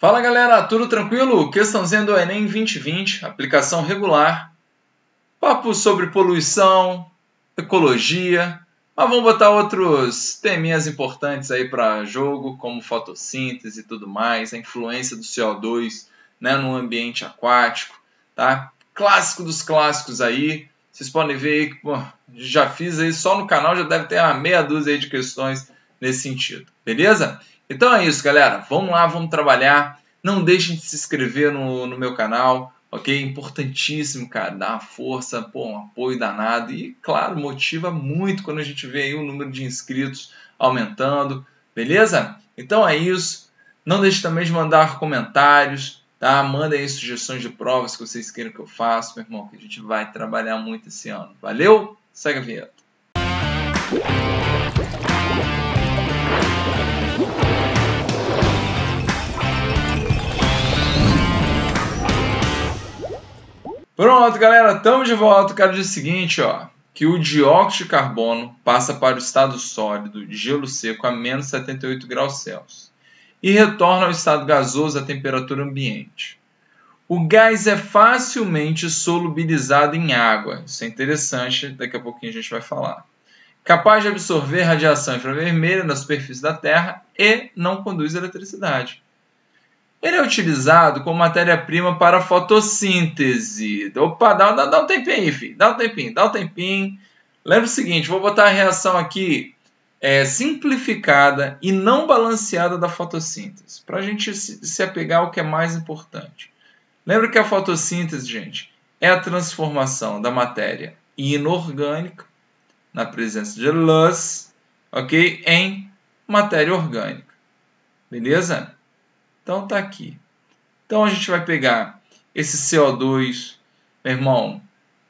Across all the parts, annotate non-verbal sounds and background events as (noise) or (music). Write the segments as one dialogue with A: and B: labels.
A: Fala galera, tudo tranquilo? Questãozinha do Enem 2020, aplicação regular. Papo sobre poluição, ecologia, mas vamos botar outros teminhas importantes aí para jogo, como fotossíntese e tudo mais, a influência do CO2 né, no ambiente aquático, tá? Clássico dos clássicos aí. Vocês podem ver aí que pô, já fiz aí só no canal, já deve ter uma meia dúzia de questões nesse sentido, beleza? Então é isso, galera. Vamos lá, vamos trabalhar. Não deixem de se inscrever no, no meu canal, ok? Importantíssimo, cara. Dá uma força, pô, um apoio danado. E, claro, motiva muito quando a gente vê aí o número de inscritos aumentando, beleza? Então é isso. Não deixe também de mandar comentários, tá? Manda aí sugestões de provas que vocês queiram que eu faça, meu irmão, que a gente vai trabalhar muito esse ano. Valeu? Segue a vinheta. Pronto, galera, estamos de volta. Quero dizer o seguinte, ó, que o dióxido de carbono passa para o estado sólido gelo seco a menos 78 graus Celsius e retorna ao estado gasoso à temperatura ambiente. O gás é facilmente solubilizado em água. Isso é interessante, daqui a pouquinho a gente vai falar. Capaz de absorver radiação infravermelha na superfície da Terra e não conduz eletricidade. Ele é utilizado como matéria-prima para fotossíntese. Opa, dá, dá, dá um tempinho aí, filho. Dá um tempinho, dá um tempinho. Lembra o seguinte, vou botar a reação aqui é, simplificada e não balanceada da fotossíntese, para a gente se, se apegar ao que é mais importante. Lembra que a fotossíntese, gente, é a transformação da matéria inorgânica, na presença de luz, ok, em matéria orgânica. Beleza? Então tá aqui. Então a gente vai pegar esse CO2, meu irmão,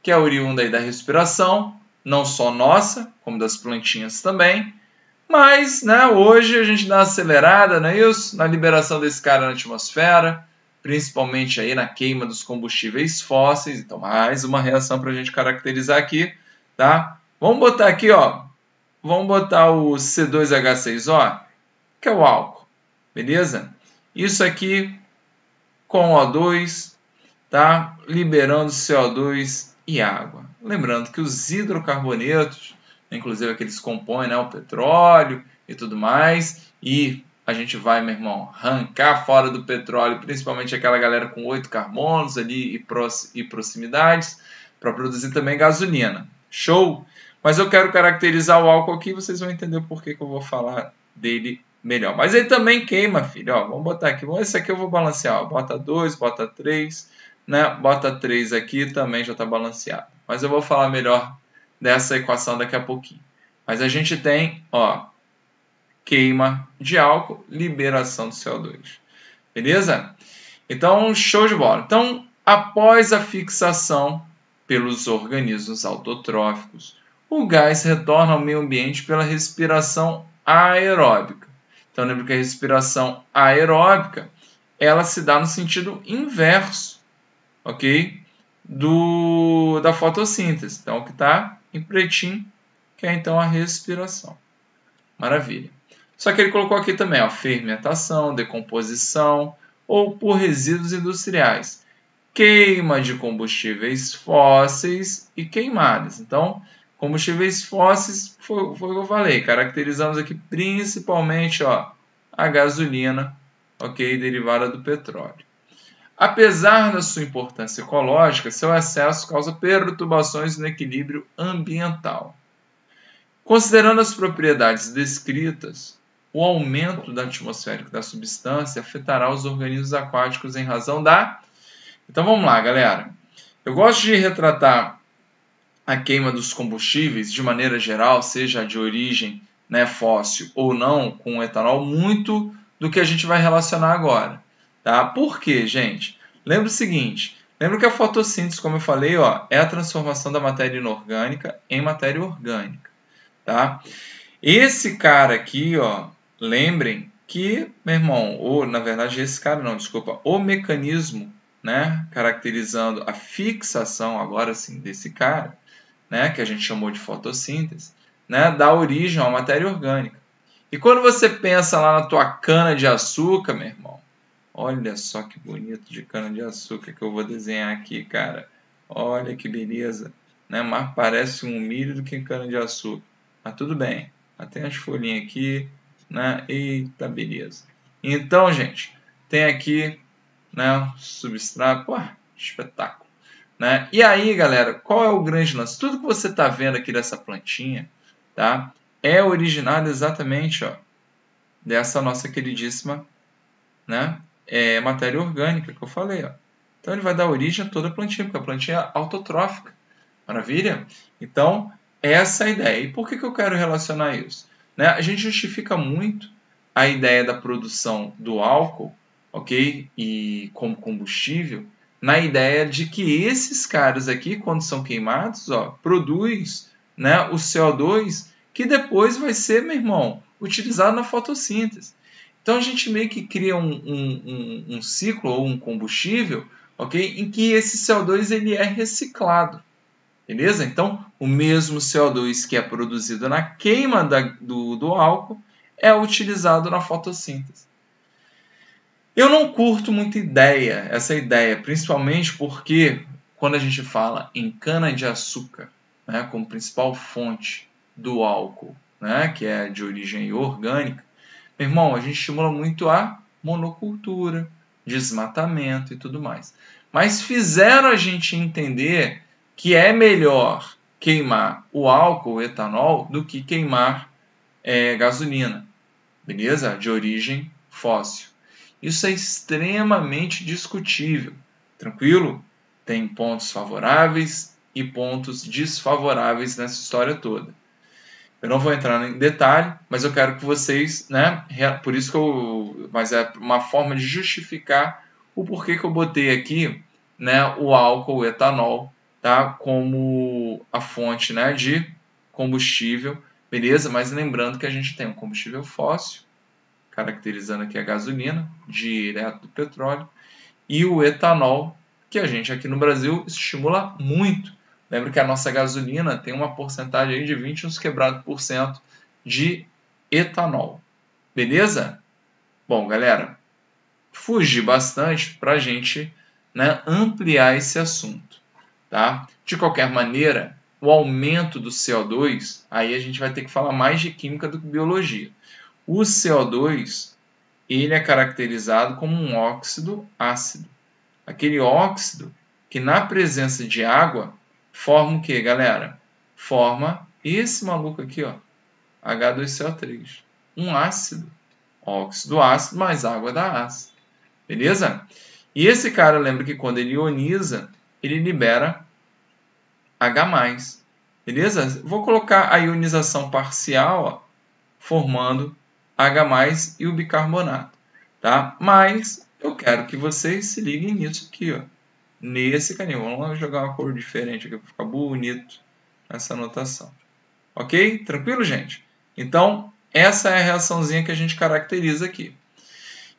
A: que é oriundo aí da respiração, não só nossa, como das plantinhas também. Mas, né, hoje a gente dá uma acelerada, não é isso? Na liberação desse cara na atmosfera, principalmente aí na queima dos combustíveis fósseis. Então, mais uma reação para a gente caracterizar aqui, tá? Vamos botar aqui, ó. Vamos botar o C2H6O, que é o álcool, beleza? Isso aqui com O2, tá? liberando CO2 e água. Lembrando que os hidrocarbonetos, inclusive aqueles compõem né, o petróleo e tudo mais, e a gente vai, meu irmão, arrancar fora do petróleo, principalmente aquela galera com oito carbonos ali e, e proximidades, para produzir também gasolina. Show? Mas eu quero caracterizar o álcool aqui, vocês vão entender por que, que eu vou falar dele melhor. Mas ele também queima, filho. Ó, vamos botar aqui. Esse aqui eu vou balancear. Ó. Bota 2, bota 3, né? Bota 3 aqui, também já está balanceado. Mas eu vou falar melhor dessa equação daqui a pouquinho. Mas a gente tem, ó, queima de álcool, liberação do CO2. Beleza? Então, show de bola. Então, após a fixação pelos organismos autotróficos, o gás retorna ao meio ambiente pela respiração aeróbica. Então lembra que a respiração aeróbica ela se dá no sentido inverso, ok? Do, da fotossíntese. Então o que está em pretinho, que é então a respiração. Maravilha. Só que ele colocou aqui também, ó, fermentação, decomposição ou por resíduos industriais, queima de combustíveis fósseis e queimadas. Então, Combustíveis fósseis, foi, foi o que eu falei, caracterizamos aqui principalmente ó, a gasolina, ok, derivada do petróleo. Apesar da sua importância ecológica, seu excesso causa perturbações no equilíbrio ambiental. Considerando as propriedades descritas, o aumento da atmosférica da substância afetará os organismos aquáticos em razão da. Então vamos lá, galera. Eu gosto de retratar a queima dos combustíveis, de maneira geral, seja de origem né, fóssil ou não, com etanol, muito do que a gente vai relacionar agora. Tá? Por quê, gente? Lembra o seguinte, lembra que a fotossíntese, como eu falei, ó, é a transformação da matéria inorgânica em matéria orgânica. Tá? Esse cara aqui, ó, lembrem que, meu irmão, ou na verdade esse cara não, desculpa, o mecanismo, né, caracterizando a fixação agora sim desse cara, né, que a gente chamou de fotossíntese, né, dá origem à matéria orgânica. E quando você pensa lá na tua cana de açúcar, meu irmão, Olha só que bonito de cana-de-açúcar que eu vou desenhar aqui, cara. Olha que beleza. Né? Mais parece um milho do que cana-de-açúcar. Mas tudo bem. Tem as folhinhas aqui. Né? Eita, beleza. Então, gente, tem aqui né, substrato. Pô, espetáculo. Né? E aí, galera, qual é o grande lance? Tudo que você está vendo aqui dessa plantinha tá, é originado exatamente ó, dessa nossa queridíssima né, é, matéria orgânica que eu falei. Ó. Então ele vai dar origem a toda a plantinha, porque a plantinha é autotrófica. Maravilha? Então, essa é a ideia. E por que, que eu quero relacionar isso? Né? A gente justifica muito a ideia da produção do álcool, ok? E como combustível, na ideia de que esses caras aqui, quando são queimados, ó, produz né, o CO2 que depois vai ser, meu irmão, utilizado na fotossíntese. Então a gente meio que cria um, um, um, um ciclo ou um combustível ok, em que esse CO2 ele é reciclado. Beleza? Então, o mesmo CO2 que é produzido na queima da, do, do álcool é utilizado na fotossíntese. Eu não curto muita ideia, essa ideia, principalmente porque quando a gente fala em cana-de-açúcar né, como principal fonte do álcool, né, que é de origem orgânica, meu irmão, a gente estimula muito a monocultura, desmatamento e tudo mais. Mas fizeram a gente entender que é melhor queimar o álcool, o etanol, do que queimar é, gasolina, beleza? De origem fóssil. Isso é extremamente discutível. Tranquilo? Tem pontos favoráveis e pontos desfavoráveis nessa história toda. Eu não vou entrar em detalhe, mas eu quero que vocês, né, por isso que eu, mas é uma forma de justificar o porquê que eu botei aqui, né, o álcool, o etanol, tá, como a fonte, né, de combustível, beleza? Mas lembrando que a gente tem um combustível fóssil caracterizando aqui a gasolina, direto do petróleo, e o etanol, que a gente aqui no Brasil estimula muito. Lembra que a nossa gasolina tem uma porcentagem aí de 20 uns quebrados por cento de etanol. Beleza? Bom, galera, fugi bastante para a gente né, ampliar esse assunto. Tá? De qualquer maneira, o aumento do CO2, aí a gente vai ter que falar mais de química do que biologia. O CO2 ele é caracterizado como um óxido ácido. Aquele óxido que na presença de água forma o que, galera? Forma esse maluco aqui, ó, H2CO3, um ácido, óxido ácido mais água da ácido, beleza? E esse cara, lembra que quando ele ioniza, ele libera H+, beleza? Vou colocar a ionização parcial, ó, formando H+, e o bicarbonato, tá? Mas eu quero que vocês se liguem nisso aqui, ó. Nesse caninho. Vamos jogar uma cor diferente aqui para ficar bonito essa anotação. Ok? Tranquilo, gente? Então, essa é a reaçãozinha que a gente caracteriza aqui.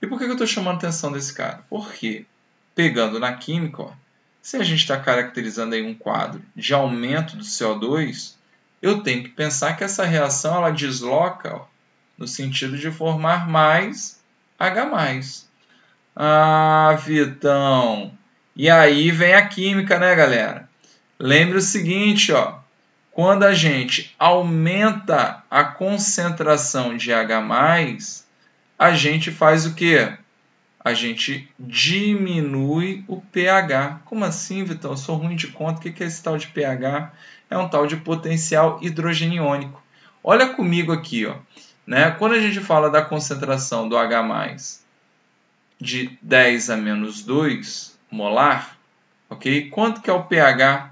A: E por que eu estou chamando a atenção desse cara? Porque, pegando na química, ó, se a gente está caracterizando aí um quadro de aumento do CO2, eu tenho que pensar que essa reação ela desloca ó, no sentido de formar mais H+. Ah, Vitão. E aí vem a química, né, galera? Lembre o seguinte, ó. Quando a gente aumenta a concentração de H+, a gente faz o quê? A gente diminui o pH. Como assim, Vitão? Eu sou ruim de conta. O que é esse tal de pH? É um tal de potencial hidrogeniônico. Olha comigo aqui, ó. Né? Quando a gente fala da concentração do H+, de 10 a menos 2 molar, ok? Quanto que é o pH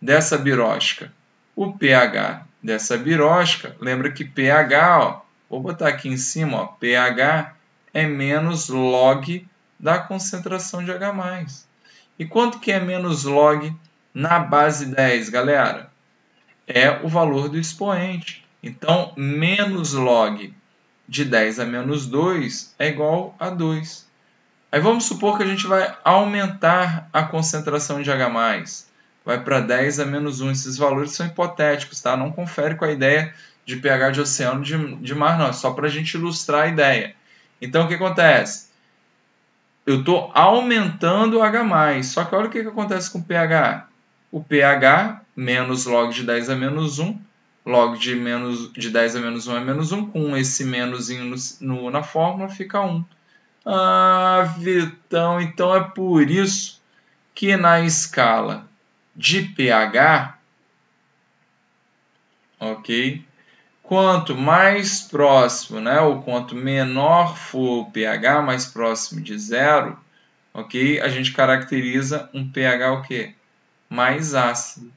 A: dessa birótica? O pH dessa birótica, lembra que pH, ó, vou botar aqui em cima, ó, pH é menos log da concentração de H+. E quanto que é menos log na base 10, galera? É o valor do expoente. Então, menos log de 10 a menos 2 é igual a 2. Aí vamos supor que a gente vai aumentar a concentração de H+. Vai para 10 a menos 1. Esses valores são hipotéticos, tá? Não confere com a ideia de pH de oceano de, de mar, não. É só para a gente ilustrar a ideia. Então, o que acontece? eu estou aumentando o H+. Só que olha o que, que acontece com o pH. O pH menos log de 10 a menos 1, log de, menos, de 10 a menos 1 é menos 1, com esse menoszinho no, no, na fórmula fica 1. Ah, Vitão, então é por isso que na escala de pH, ok? Quanto mais próximo, né, ou quanto menor for o pH, mais próximo de zero, ok? A gente caracteriza um pH o quê? Mais ácido.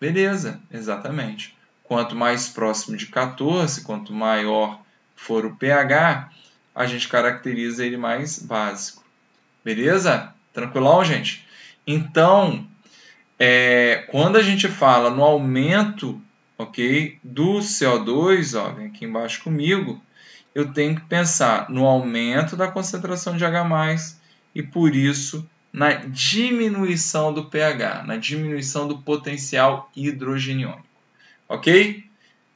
A: Beleza, exatamente. Quanto mais próximo de 14, quanto maior for o pH, a gente caracteriza ele mais básico. Beleza? Tranquilão, gente? Então, é, quando a gente fala no aumento ok, do CO2, ó, vem aqui embaixo comigo, eu tenho que pensar no aumento da concentração de H+, e por isso na diminuição do pH, na diminuição do potencial hidrogeniônico. Ok?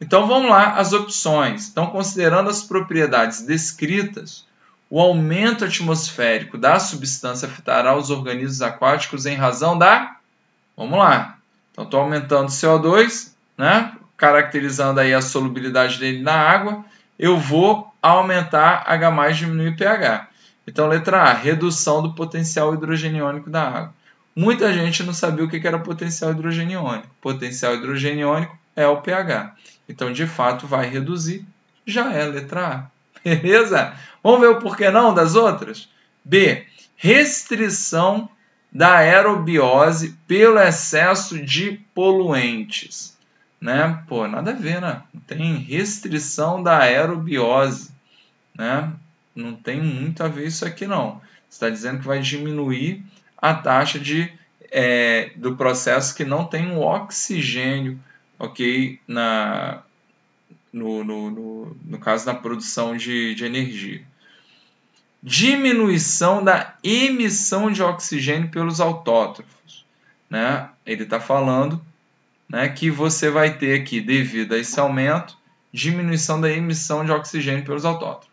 A: Então vamos lá, as opções. Então, considerando as propriedades descritas, o aumento atmosférico da substância afetará os organismos aquáticos em razão da. Vamos lá. Então, estou aumentando CO2, né? caracterizando aí a solubilidade dele na água. Eu vou aumentar H, diminuir pH. Então, letra A, redução do potencial hidrogeniônico da água. Muita gente não sabia o que era potencial hidrogeniônico. Potencial hidrogeniônico é o pH. Então, de fato, vai reduzir. Já é letra A. (laughs) Beleza? Vamos ver o porquê não das outras? B. Restrição da aerobiose pelo excesso de poluentes. Né? Pô, nada a ver, né? Tem restrição da aerobiose. Né? Não tem muito a ver isso aqui, não. Está dizendo que vai diminuir a taxa de, é, do processo que não tem o oxigênio ok, na, no, no, no, no caso da produção de, de energia. Diminuição da emissão de oxigênio pelos autótrofos. Né? Ele está falando né, que você vai ter aqui, devido a esse aumento, diminuição da emissão de oxigênio pelos autótrofos.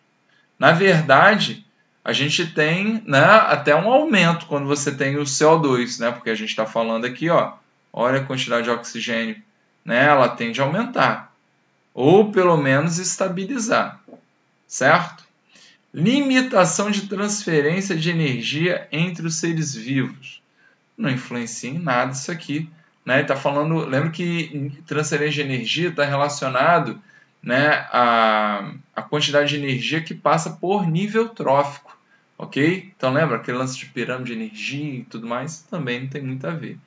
A: Na verdade, a gente tem né, até um aumento quando você tem o CO2, né, porque a gente está falando aqui, ó, olha a quantidade de oxigênio, né, ela tende a aumentar ou pelo menos estabilizar, certo? Limitação de transferência de energia entre os seres vivos. Não influencia em nada isso aqui. Né? Tá falando, lembra que transferência de energia está relacionado né, à, à quantidade de energia que passa por nível trófico. Ok? Então lembra aquele lance de pirâmide de energia e tudo mais? Também não tem muito a ver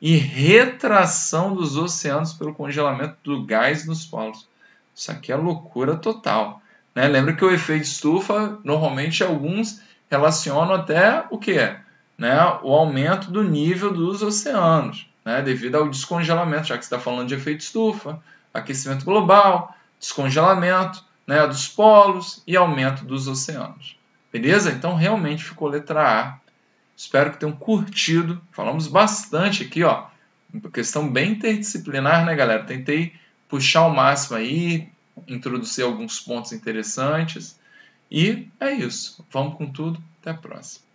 A: e retração dos oceanos pelo congelamento do gás nos polos. Isso aqui é loucura total. Né? Lembra que o efeito estufa, normalmente alguns relacionam até o que? Né? O aumento do nível dos oceanos, né? devido ao descongelamento, já que você está falando de efeito estufa, aquecimento global, descongelamento né? dos polos e aumento dos oceanos. Beleza? Então realmente ficou letra A Espero que tenham curtido. Falamos bastante aqui, ó. Uma questão bem interdisciplinar, né, galera? Tentei puxar o máximo aí, introduzir alguns pontos interessantes. E é isso. Vamos com tudo. Até a próxima.